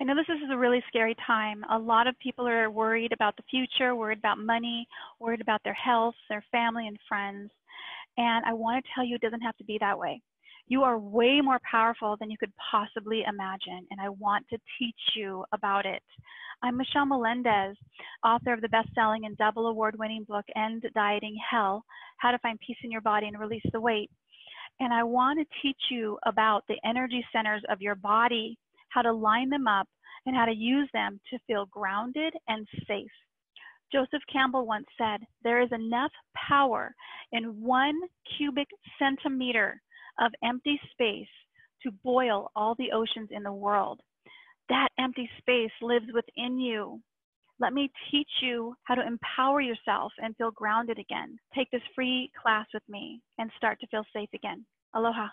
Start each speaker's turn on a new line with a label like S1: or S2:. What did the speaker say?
S1: I know this is a really scary time. A lot of people are worried about the future, worried about money, worried about their health, their family, and friends. And I want to tell you it doesn't have to be that way. You are way more powerful than you could possibly imagine, and I want to teach you about it. I'm Michelle Melendez, author of the best selling and double award winning book, End Dieting Hell How to Find Peace in Your Body and Release the Weight. And I want to teach you about the energy centers of your body how to line them up, and how to use them to feel grounded and safe. Joseph Campbell once said, There is enough power in one cubic centimeter of empty space to boil all the oceans in the world. That empty space lives within you. Let me teach you how to empower yourself and feel grounded again. Take this free class with me and start to feel safe again. Aloha.